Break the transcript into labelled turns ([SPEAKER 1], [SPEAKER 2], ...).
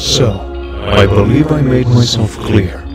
[SPEAKER 1] So, I believe I made myself clear.